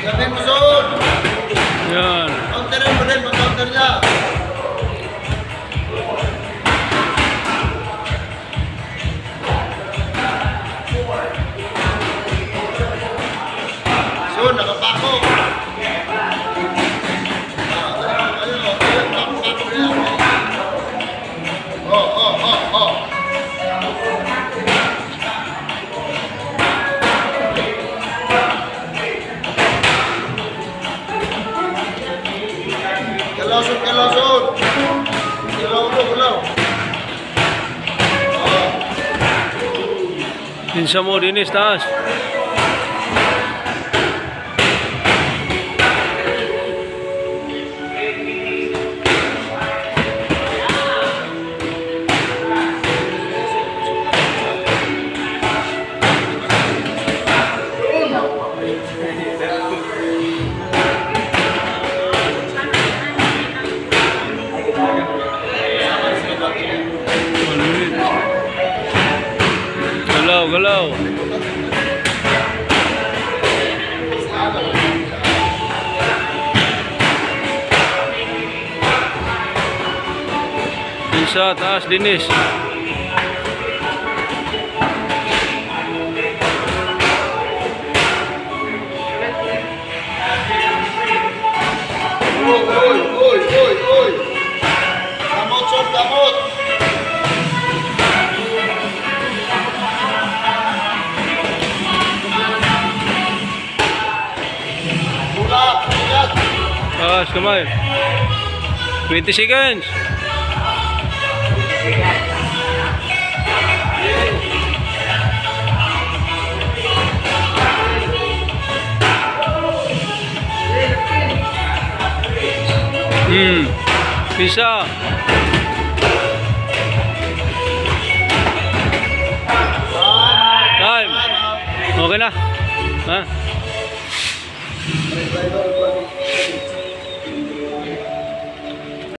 Gabi mo suot. Yan. Counterin mo rin, mag-counter niya. So, nakapako. Ah, pako-pako na yan. Oh, Insya Allah ini sun. di Dun sa Dinis. Bulak. Taas, kamay. 20 seconds. Hmm. Bisa. Time. Okay na. Ha? Thank you.